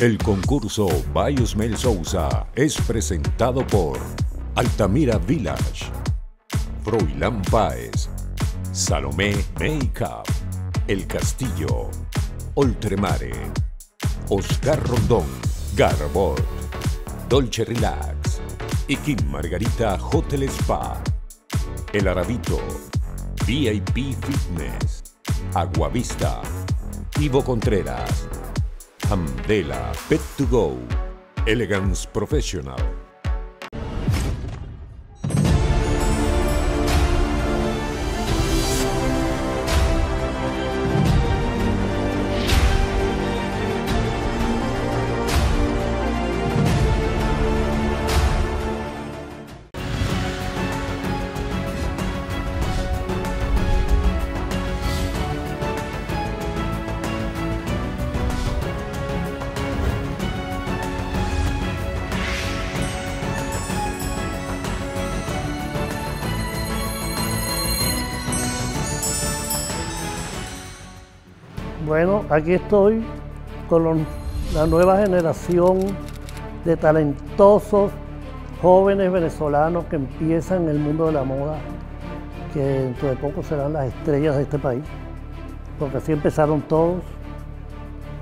El concurso Biosmel Sousa es presentado por Altamira Village, Froilán Páez, Salomé Makeup, El Castillo, Oltremare, Oscar Rondón, Garbot, Dolce Relax y Kim Margarita Hotel Spa, El Arabito, VIP Fitness, Aguavista, Ivo Contreras, Hamdela Pet to Go, Elegance Professional. Aquí estoy con la nueva generación de talentosos jóvenes venezolanos que empiezan el mundo de la moda, que dentro de poco serán las estrellas de este país, porque así empezaron todos.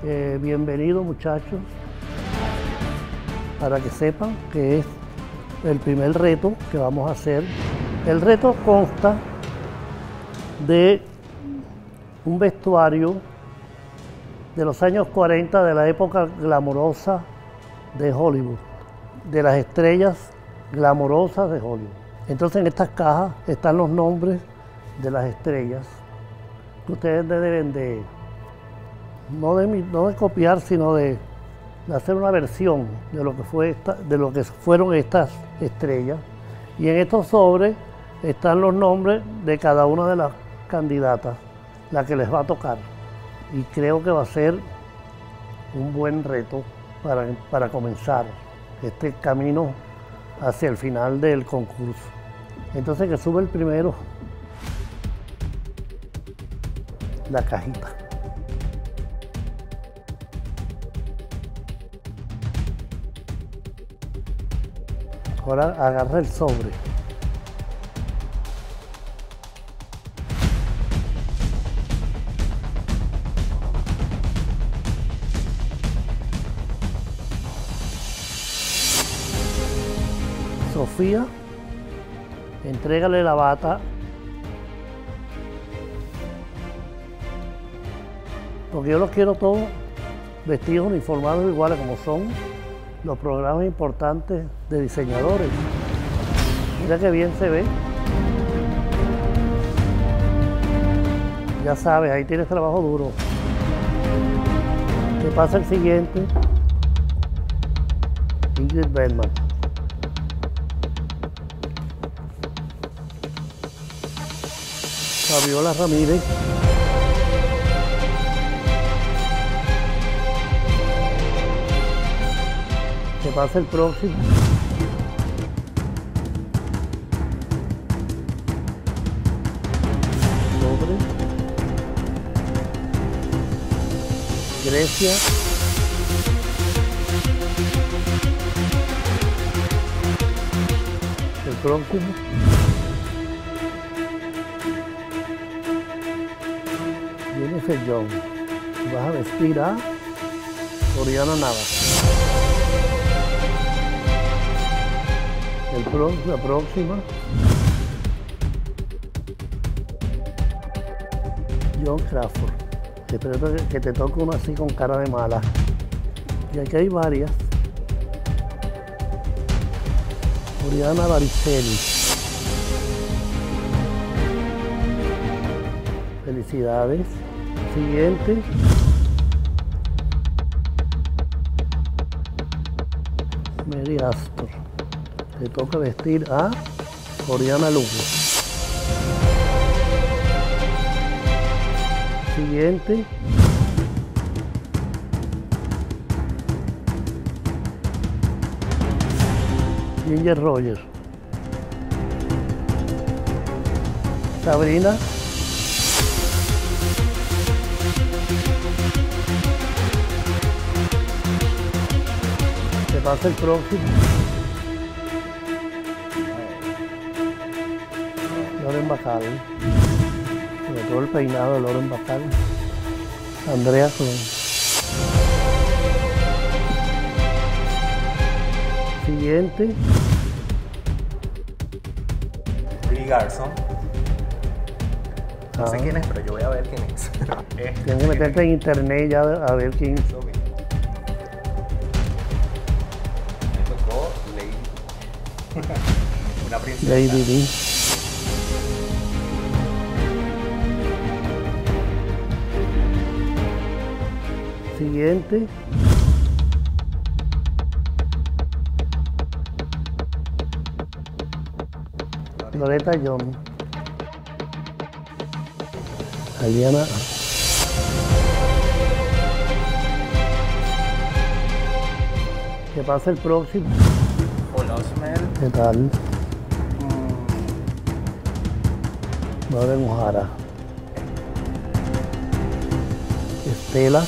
Eh, bienvenidos muchachos, para que sepan que es el primer reto que vamos a hacer. El reto consta de un vestuario de los años 40 de la época glamorosa de Hollywood, de las estrellas glamorosas de Hollywood. Entonces en estas cajas están los nombres de las estrellas que ustedes deben de, no de, copiar, sino de, hacer una versión de lo que fue de lo que fueron estas estrellas. Y en estos sobres están los nombres de cada una de las candidatas, la que les va a tocar y creo que va a ser un buen reto para, para comenzar este camino hacia el final del concurso. Entonces que sube el primero la cajita. Ahora agarra el sobre. Sofía, entrégale la bata. Porque yo los quiero todos vestidos uniformados iguales como son los programas importantes de diseñadores. Mira qué bien se ve. Ya sabes, ahí tienes trabajo duro. ¿Qué pasa el siguiente? Ingrid Bergman. Fabiola Ramírez. Que pase el próximo. Grecia. El próximo. Y Vas a vestir a Oriana Navas. El pro- la próxima. John Crawford. Espero que te toque uno así con cara de mala. Y aquí hay varias. Oriana Baricelli. Felicidades. Siguiente. Mary Astor. Le toca vestir a Oriana Lugo. Siguiente. Ginger Rogers. Sabrina. Que pase el próximo. Loren Bacal. Sobre todo el peinado de Loren Bacal. Andrea. Siguiente. Brie Garson. No sé Ah. quién es, pero yo voy a ver quién es. Es- Tienes que meterte en internet ya a ver quién. Ok. Una princesa. Lady. Siguiente. Loretta John. Aliana. Que pase el próximo. ¿Qué tal? Lauren O'Hara. Estela.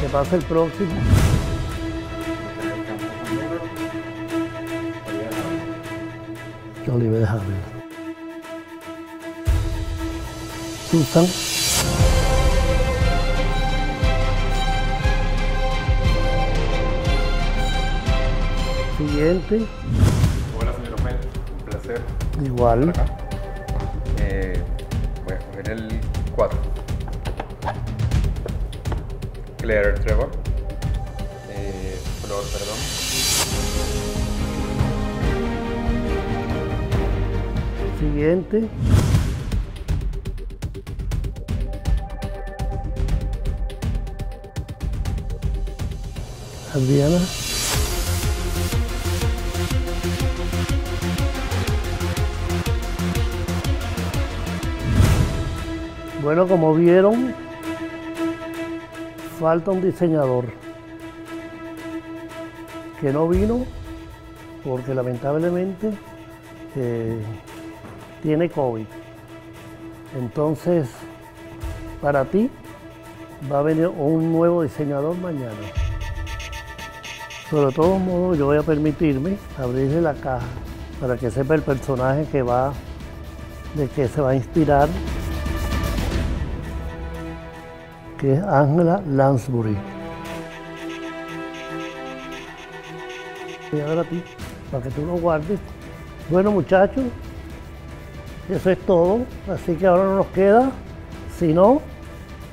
Que pase el próximo. Oliver Harvey. Susan. Siguiente. Hola, señor Omel. Un placer. Igual. Acá. Eh, voy a coger el 4. Claire Trevor. Eh, Flor, perdón. Siguiente. Adriana. Bueno, como vieron, falta un diseñador que no vino porque lamentablemente eh, tiene COVID. Entonces, para ti va a venir un nuevo diseñador mañana. Sobre todo modo, yo voy a permitirme abrirle la caja para que sepa el personaje que va, de que se va a inspirar, que es Angela Lansbury. Voy a dar a ti, para que tú lo guardes. Bueno muchachos, eso es todo, así que ahora no nos queda sino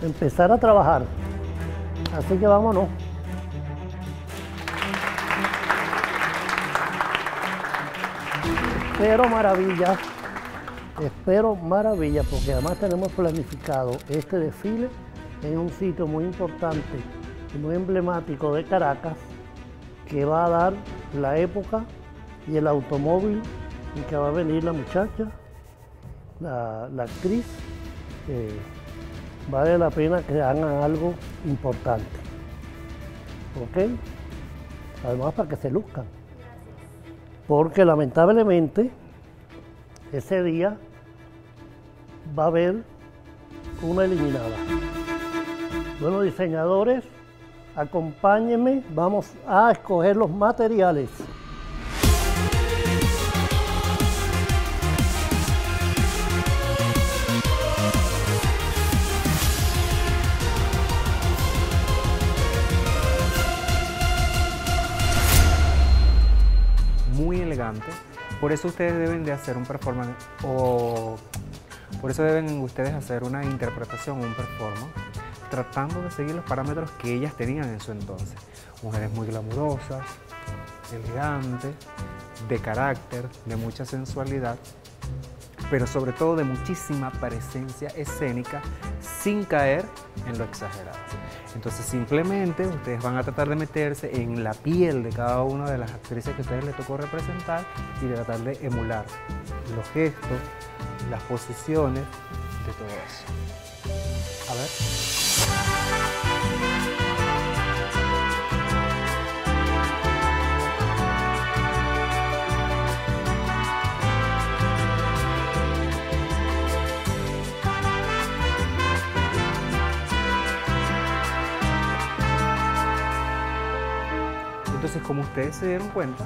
empezar a trabajar. Así que vámonos. Espero maravillas, espero maravillas, porque además tenemos planificado este desfile en un sitio muy importante muy emblemático de Caracas, que va a dar la época y el automóvil en que va a venir la muchacha, la, la actriz. eh, vale la pena que hagan algo importante. ¿Ok? Además para que se luzcan. Porque lamentablemente ese día va a haber una eliminada. Bueno, diseñadores, acompáñenme, vamos a escoger los materiales. muy elegante. Por eso ustedes deben de hacer un performance o por eso deben ustedes hacer una interpretación un performance tratando de seguir los parámetros que ellas tenían en su entonces. Mujeres muy glamurosas, elegantes, de carácter, de mucha sensualidad, pero sobre todo de muchísima presencia escénica sin caer en lo exagerado. Entonces simplemente ustedes van a tratar de meterse en la piel de cada una de las actrices que a ustedes les tocó representar y de tratar de emular los gestos, las posiciones, de todo eso. A ver. Entonces, como ustedes se dieron cuenta,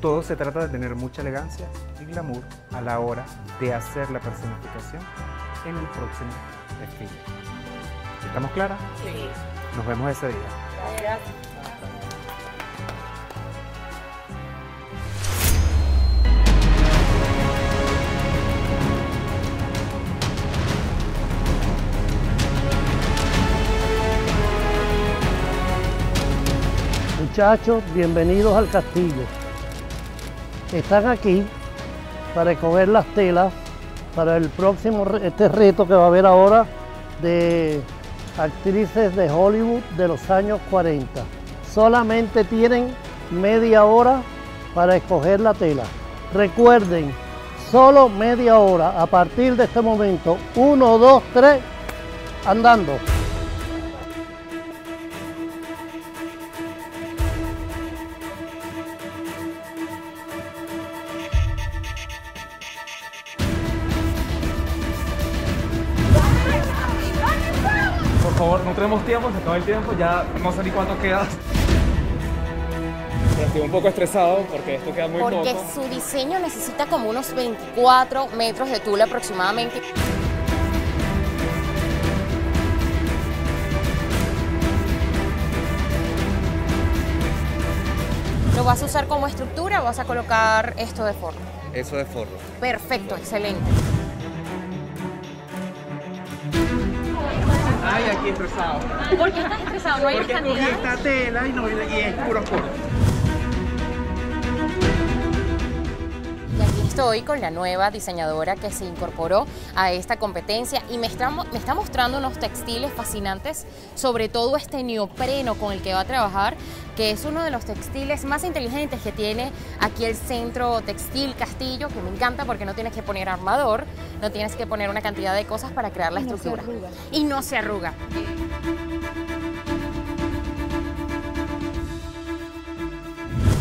todo se trata de tener mucha elegancia y glamour a la hora de hacer la personificación en el próximo desfile. ¿Estamos claras? Sí. Nos vemos ese día. Muchachos, bienvenidos al castillo. Están aquí para escoger las telas para el próximo este reto que va a haber ahora de actrices de Hollywood de los años 40. Solamente tienen media hora para escoger la tela. Recuerden, solo media hora a partir de este momento. Uno, dos, tres, andando. Tiempo, se acaba el tiempo, ya no sé ni cuánto queda. Estoy un poco estresado porque esto queda muy Porque poco. su diseño necesita como unos 24 metros de tul aproximadamente. ¿Lo vas a usar como estructura o vas a colocar esto de forro? Eso de forro. Perfecto, excelente. Ay, aquí estresado. ¿Por qué estás estresado? ¿No hay Porque escogí esta tela y, no, y es puro forro. Y aquí estoy con la nueva diseñadora que se incorporó a esta competencia y me está, mo- me está mostrando unos textiles fascinantes, sobre todo este neopreno con el que va a trabajar, que es uno de los textiles más inteligentes que tiene aquí el centro textil Castillo, que me encanta porque no tienes que poner armador, no tienes que poner una cantidad de cosas para crear la estructura. Y no se arruga.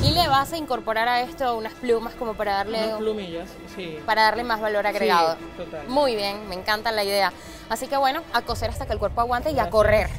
Y le vas a incorporar a esto unas plumas como para darle Unas plumillas, sí. para darle más valor agregado. total. Muy bien, me encanta la idea. Así que bueno, a coser hasta que el cuerpo aguante y a correr.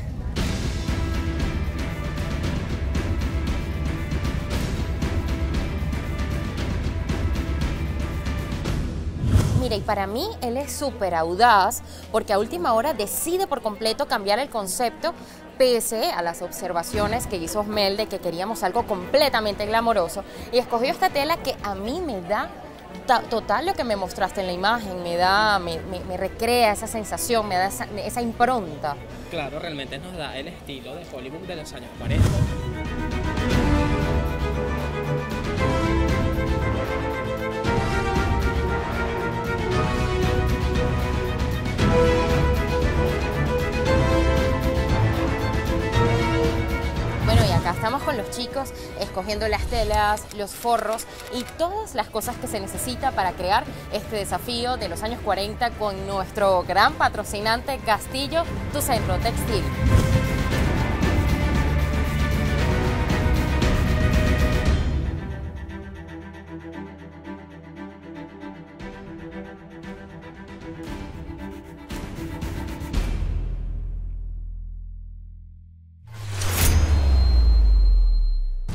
Y para mí él es súper audaz porque a última hora decide por completo cambiar el concepto pese a las observaciones que hizo Osmel de que queríamos algo completamente glamoroso y escogió esta tela que a mí me da ta- total lo que me mostraste en la imagen, me da, me, me- recrea esa sensación, me da esa impronta. Claro, realmente nos da el estilo de Hollywood de los años 40. Estamos con los chicos escogiendo las telas, los forros y todas las cosas que se necesita para crear este desafío de los años 40 con nuestro gran patrocinante Castillo, tu centro textil.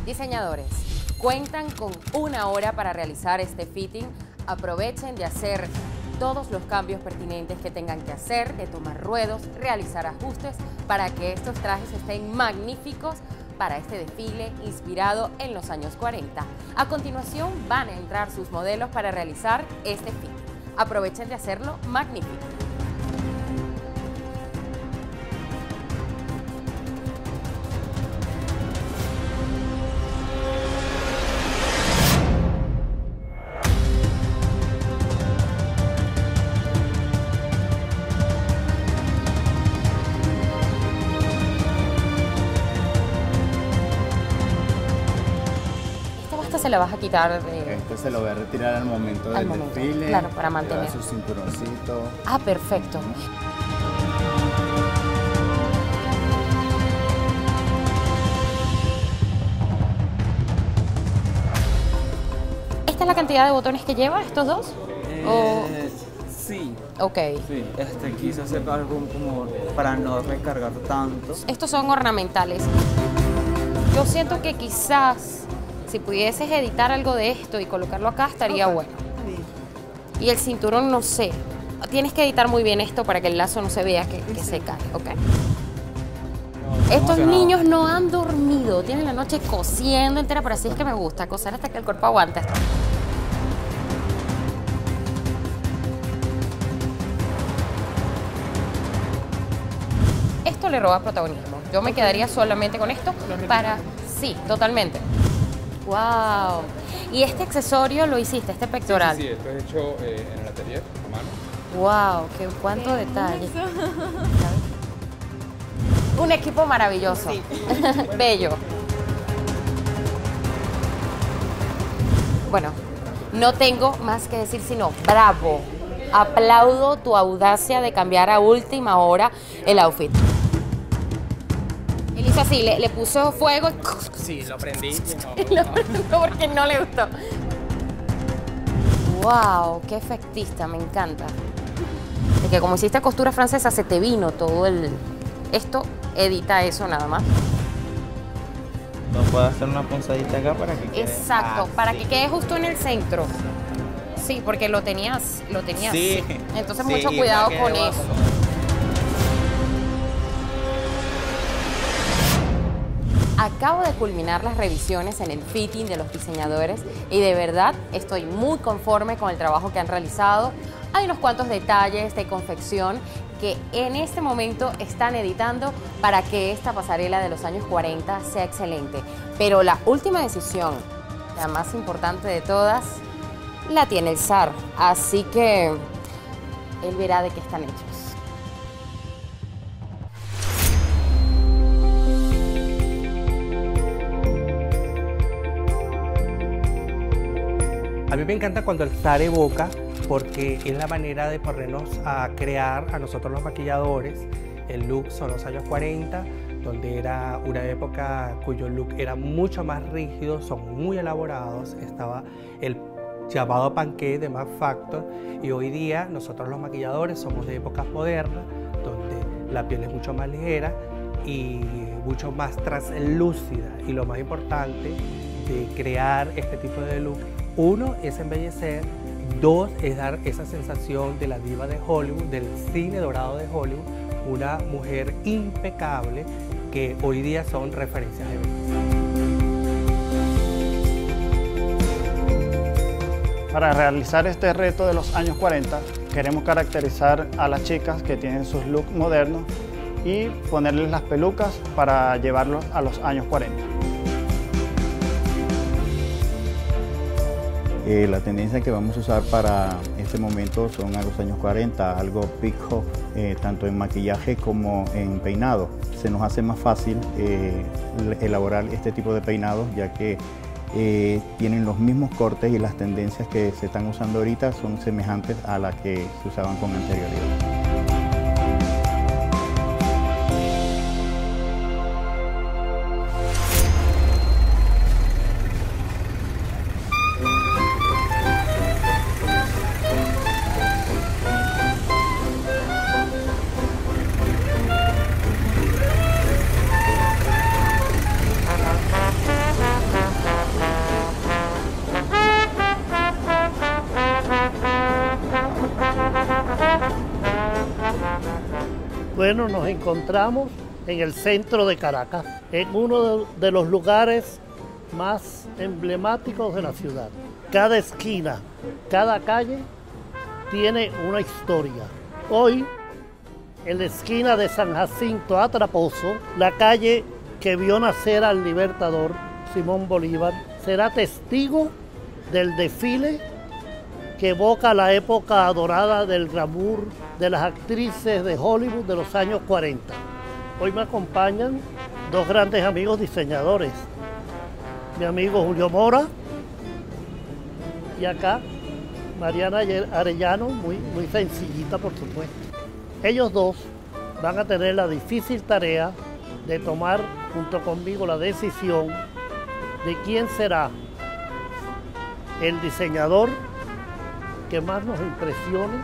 Diseñadores, cuentan con una hora para realizar este fitting. Aprovechen de hacer todos los cambios pertinentes que tengan que hacer, de tomar ruedos, realizar ajustes para que estos trajes estén magníficos para este desfile inspirado en los años 40. A continuación van a entrar sus modelos para realizar este fitting. Aprovechen de hacerlo magnífico. Se la vas a quitar de... Este se lo voy a retirar al momento Al del momento, desfile. claro, para mantener. su cinturoncito. Ah, perfecto. ¿Esta es la cantidad de botones que lleva, estos dos? O- Eh, sí, Ok. sí. Este, quise hacer algo como para no recargar tanto. Estos son ornamentales. yo siento que quizás si pudieses editar algo de esto y colocarlo acá estaría bueno. Y el cinturón no sé. Tienes que editar muy bien esto para que el lazo no se vea que, que se cae, ¿ok? Estos niños no han dormido, tienen la noche cosiendo entera, pero así es que me gusta, coser hasta que el cuerpo aguante. Esto le roba protagonismo. Yo me quedaría solamente con esto para... Sí, totalmente. ¡Wow! Y este accesorio lo hiciste, este pectoral. Sí, sí, esto es hecho eh, en el atelier, a mano. ¡Wow! ¡Qué cuánto detalle! Un equipo maravilloso. Bello. Bueno, no tengo más que decir sino bravo. Aplaudo tu audacia de cambiar a última hora el outfit. Hizo así, le, le puso fuego y Sí, lo prendí. y lo prendí porque no le gustó. ¡Wow! ¡Qué efectista! Me encanta. Es que como hiciste costura francesa, se te vino todo el... Esto edita eso nada más. No puedo hacer una punzadita acá para que quede. Exacto, Ah, para sí. que quede justo en el centro. Sí, porque lo tenías, lo tenías. Sí. Entonces Sí, mucho cuidado con eso. Acabo de culminar las revisiones en el fitting de los diseñadores y de verdad estoy muy conforme con el trabajo que han realizado. Hay unos cuantos detalles de confección que en este momento están editando para que esta pasarela de los años 40 sea excelente. Pero la última decisión, la más importante de todas, la tiene el zar. Así que él verá de qué están hechos. A mí me encanta cuando el zar evoca porque es la manera de ponernos a crear a nosotros los maquilladores. El look son los años 40, donde era una época cuyo look era mucho más rígido, son muy elaborados. Estaba el llamado panqué de Max Factor y hoy día nosotros los maquilladores somos de épocas modernas, donde la piel es mucho más ligera y mucho más translúcida. Y lo más importante de crear este tipo de look, uno es embellecer, dos es dar esa sensación de la diva de Hollywood, del cine dorado de Hollywood, una mujer impecable que hoy día son referencias de belleza. Para realizar este reto de los años 40, queremos caracterizar a las chicas que tienen sus looks modernos y ponerles las pelucas para llevarlos a los años 40. Eh, la tendencia que vamos a usar para este momento son a los años 40, algo pico, eh, tanto en maquillaje como en peinado. Se nos hace más fácil eh, elaborar este tipo de peinados ya que tienen los mismos cortes y las tendencias que se están usando ahorita son semejantes a las que se usaban con anterioridad. Encontramos en el centro de Caracas, en uno de, los lugares más emblemáticos de la ciudad. Cada esquina, cada calle tiene una historia. Hoy, en la esquina de San Jacinto Atraposo, la calle que vio nacer al libertador Simón Bolívar, será testigo del desfile que evoca la época dorada del glamour de las actrices de Hollywood de los años 40. Hoy me acompañan dos grandes amigos diseñadores, mi amigo Julio Mora y acá Mariana Arellano, muy, muy sencillita por supuesto. Ellos dos van a tener la difícil tarea de tomar junto conmigo la decisión de quién será el diseñador que más nos impresione,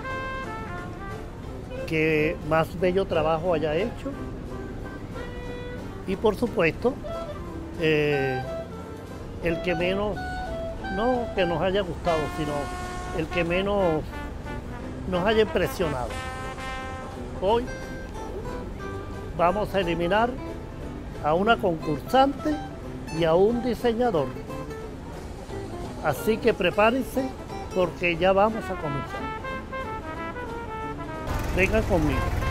que más bello trabajo haya hecho y por supuesto eh, el que menos, no que nos haya gustado, sino el que menos nos haya impresionado. Hoy vamos a eliminar a una concursante y a un diseñador. Así que prepárense porque ya vamos a comenzar. Vengan conmigo.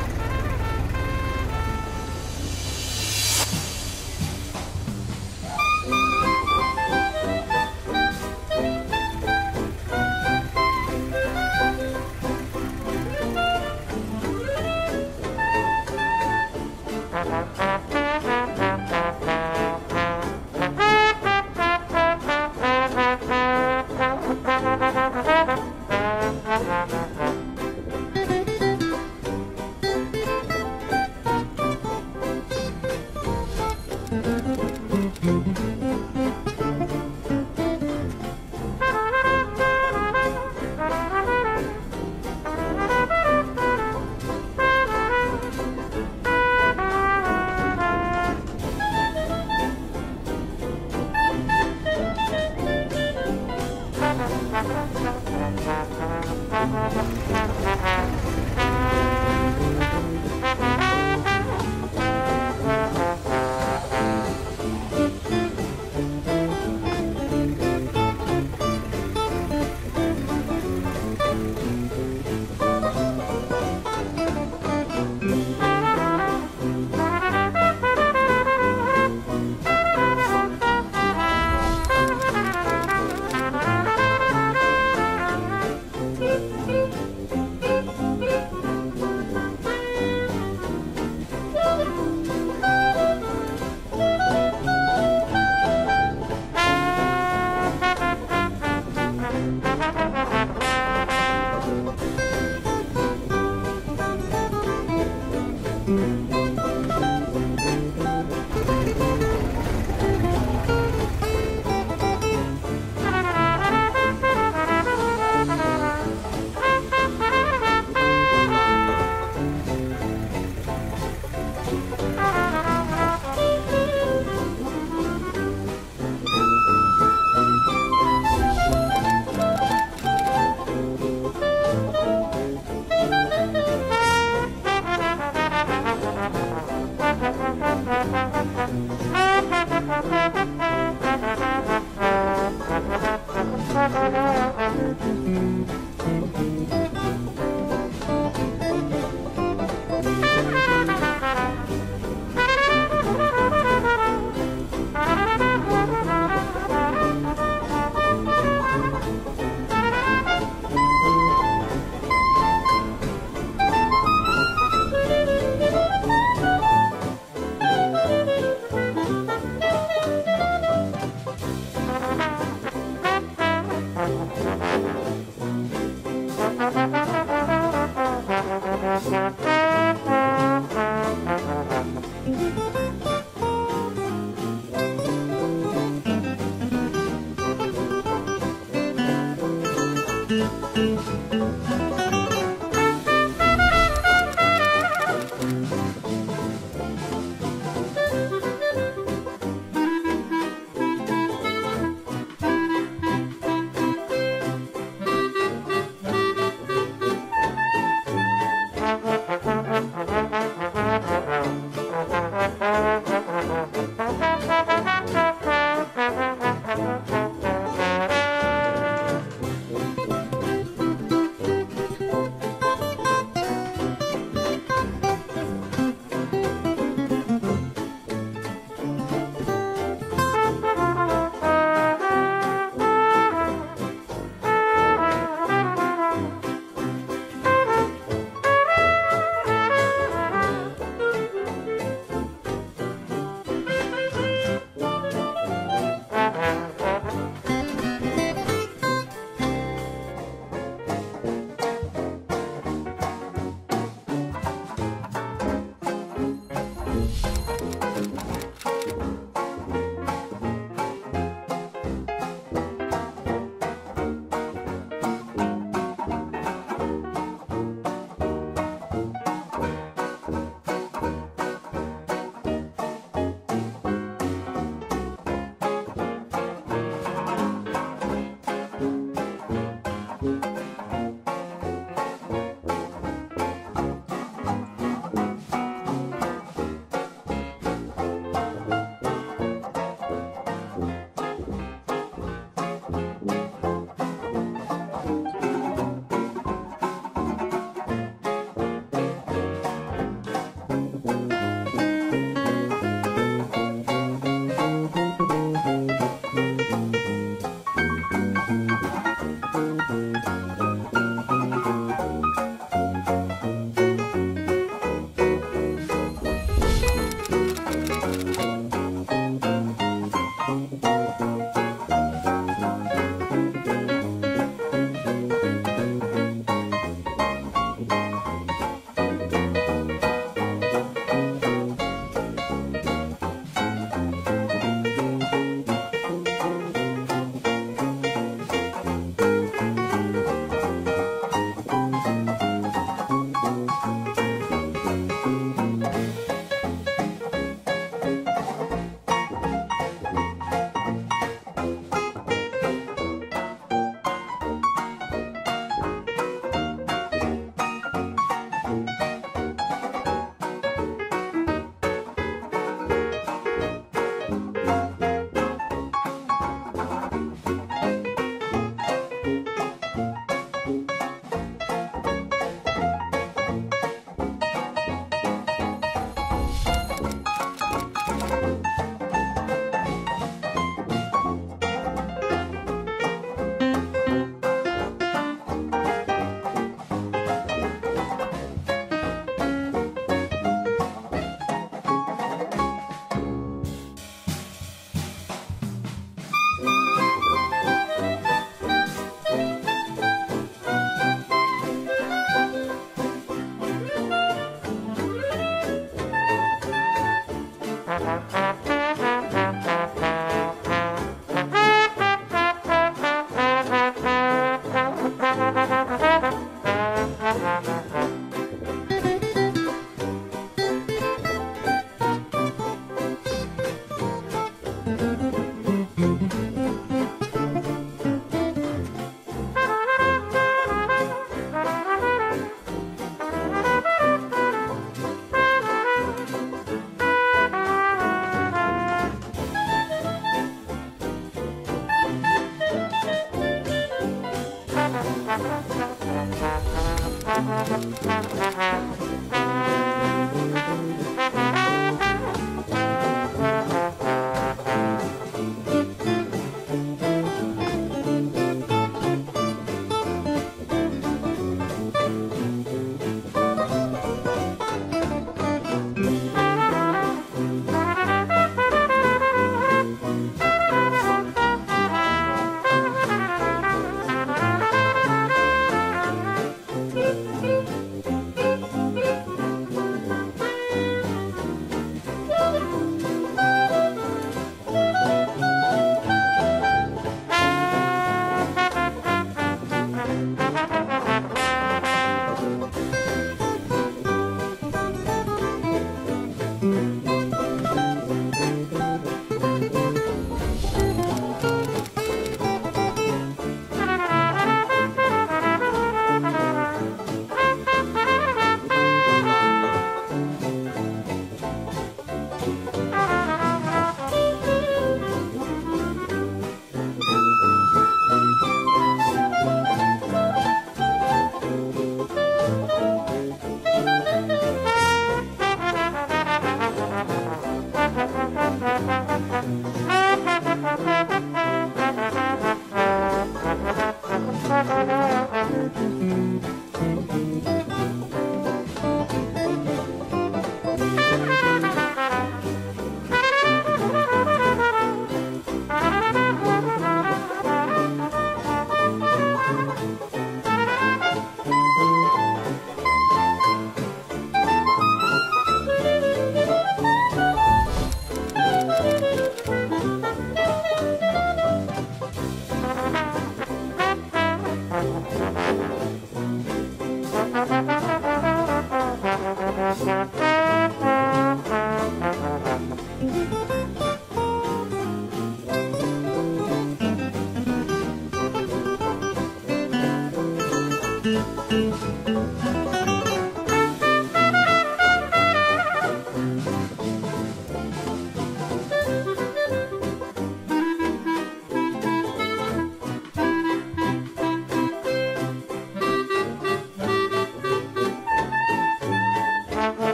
Bye.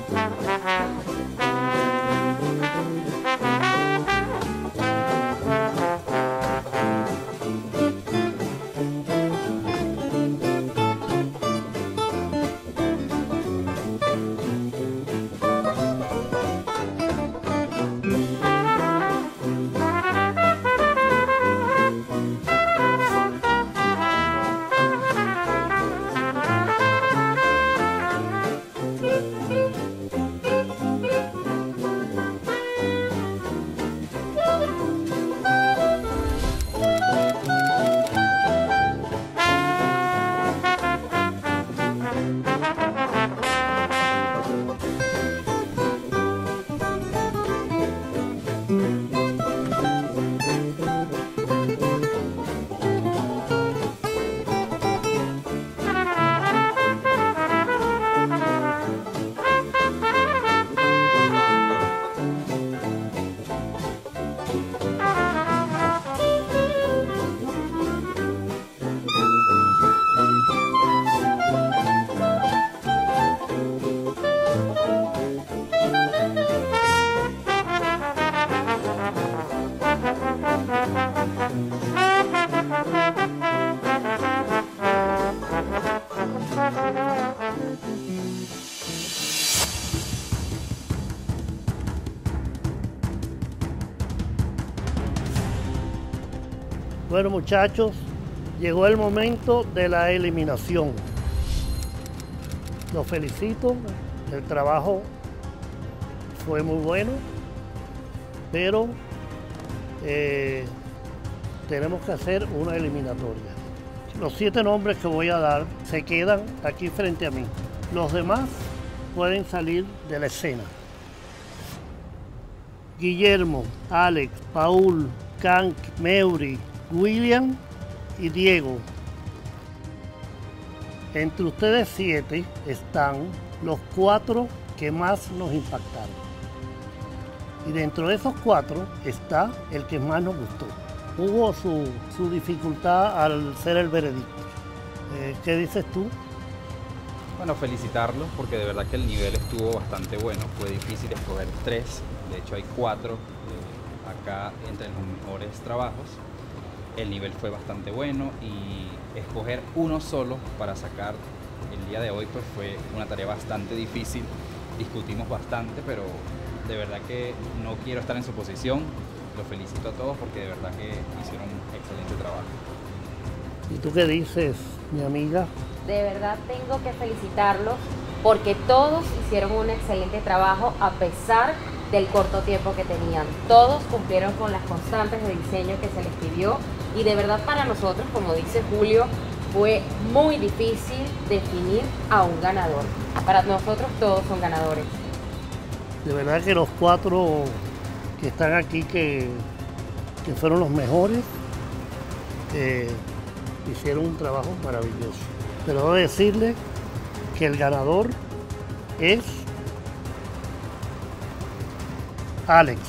thank you. Bueno muchachos, llegó el momento de la eliminación. Los felicito, el trabajo fue muy bueno, pero eh, tenemos que hacer una eliminatoria. Los siete nombres que voy a dar se quedan aquí frente a mí. Los demás pueden salir de la escena. Guillermo, Alex, Paul, Kank, Meury, William y Diego. Entre ustedes siete están los cuatro que más nos impactaron. Y dentro de esos cuatro está el que más nos gustó. Hubo su, dificultad al ser el veredicto. Eh, ¿Qué dices tú? Bueno, felicitarlos porque de verdad que el nivel estuvo bastante bueno. Fue difícil escoger tres, de hecho hay cuatro eh, acá entre los mejores trabajos. El nivel fue bastante bueno y escoger uno solo para sacar el día de hoy pues fue una tarea bastante difícil. Discutimos bastante, pero de verdad que no quiero estar en su posición. Los felicito a todos porque de verdad que hicieron un excelente trabajo. ¿Y tú qué dices, mi amiga? De verdad tengo que felicitarlos porque todos hicieron un excelente trabajo a pesar del corto tiempo que tenían. Todos cumplieron con las constantes de diseño que se les pidió y de verdad para nosotros, como dice Julio, fue muy difícil definir a un ganador. Para nosotros todos son ganadores. De verdad que los cuatro que están aquí, que, que fueron los mejores, eh, hicieron un trabajo maravilloso. Pero debo decirle que el ganador es Alex.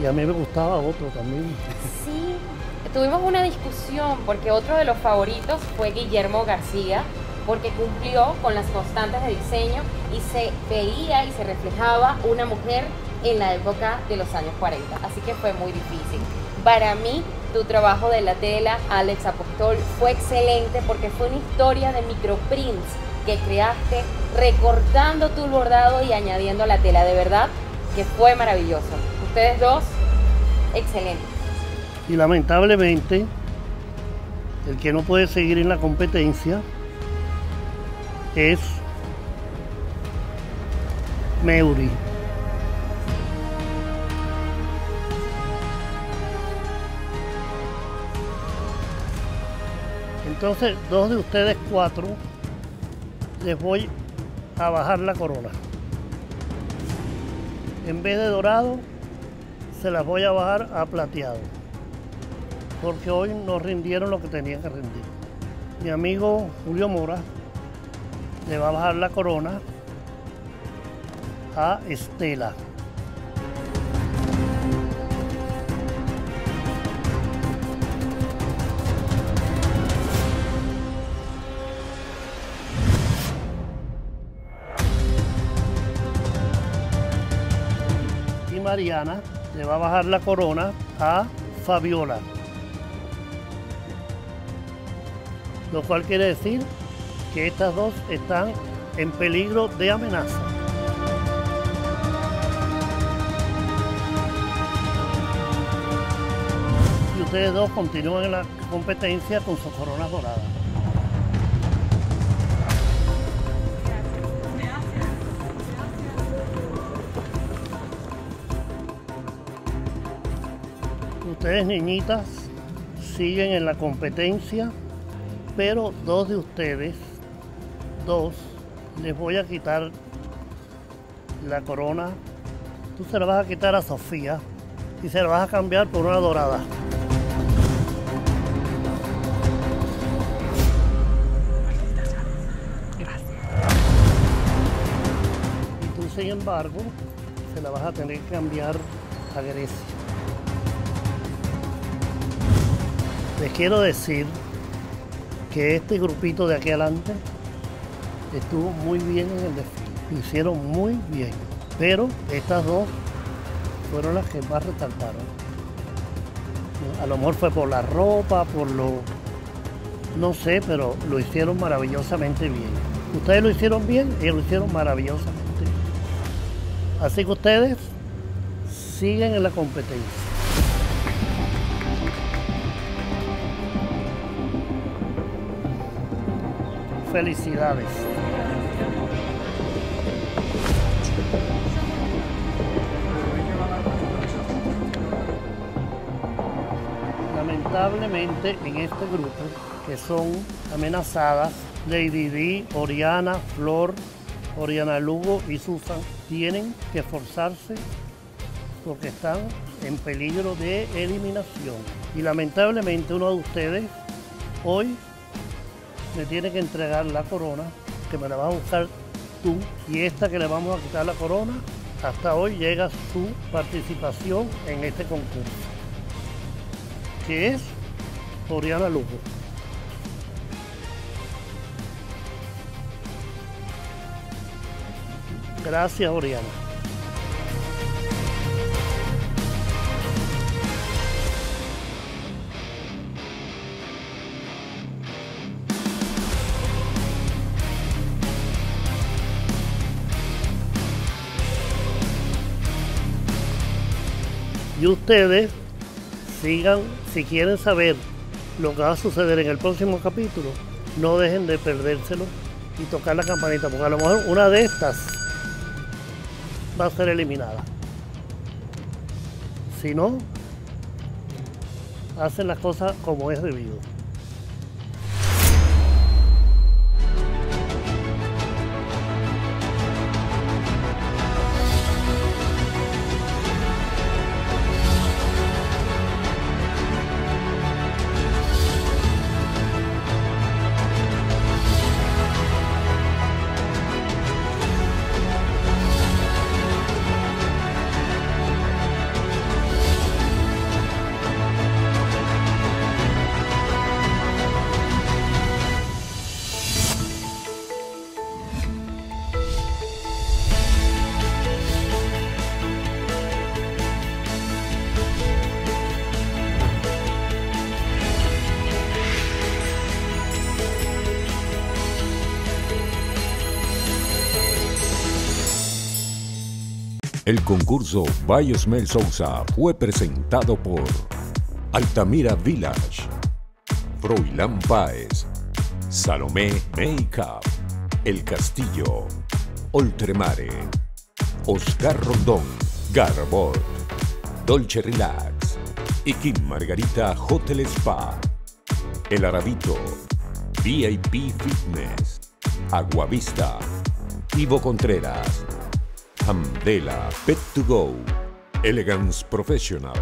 Y a mí me gustaba otro también. Sí, tuvimos una discusión porque otro de los favoritos fue Guillermo García, porque cumplió con las constantes de diseño y se veía y se reflejaba una mujer en la época de los años 40. Así que fue muy difícil. Para mí, tu trabajo de la tela, Alex Apostol, fue excelente porque fue una historia de microprints que creaste recortando tu bordado y añadiendo la tela. De verdad que fue maravilloso. Ustedes dos, excelentes. Y lamentablemente, el que no puede seguir en la competencia es Meuri. Entonces, dos de ustedes cuatro les voy a bajar la corona. En vez de dorado, se las voy a bajar a plateado. Porque hoy no rindieron lo que tenían que rendir. Mi amigo Julio Mora le va a bajar la corona a Estela. Y Mariana va a bajar la corona a Fabiola. Lo cual quiere decir que estas dos están en peligro de amenaza. Y ustedes dos continúan en la competencia con sus coronas doradas. Ustedes niñitas siguen en la competencia, pero dos de ustedes, dos, les voy a quitar la corona. Tú se la vas a quitar a Sofía y se la vas a cambiar por una dorada. Y tú, sin embargo, se la vas a tener que cambiar a Grecia. Les quiero decir que este grupito de aquí adelante estuvo muy bien en el desfile. Lo hicieron muy bien. Pero estas dos fueron las que más resaltaron. A lo mejor fue por la ropa, por lo... No sé, pero lo hicieron maravillosamente bien. Ustedes lo hicieron bien y lo hicieron maravillosamente. Así que ustedes siguen en la competencia. Felicidades. Lamentablemente en este grupo, que son amenazadas, Lady Di, Oriana, Flor, Oriana Lugo y Susan, tienen que esforzarse porque están en peligro de eliminación. Y lamentablemente uno de ustedes hoy me tiene que entregar la corona, que me la vas a buscar tú, y esta que le vamos a quitar la corona, hasta hoy llega su participación en este concurso, que es Oriana Lugo. Gracias, Oriana. Ustedes sigan, si quieren saber lo que va a suceder en el próximo capítulo, no dejen de perdérselo y tocar la campanita, porque a lo mejor una de estas va a ser eliminada. Si no, hacen las cosas como es debido. El concurso Bayosmel Sousa fue presentado por Altamira Village, Froilán Páez, Salomé Makeup, El Castillo, Oltremare, Oscar Rondón, Garbot, Dolce Relax y Margarita Hotel Spa, El Arabito, VIP Fitness, Aguavista, Ivo Contreras, Hamdela Pet to Go, Elegance Professional,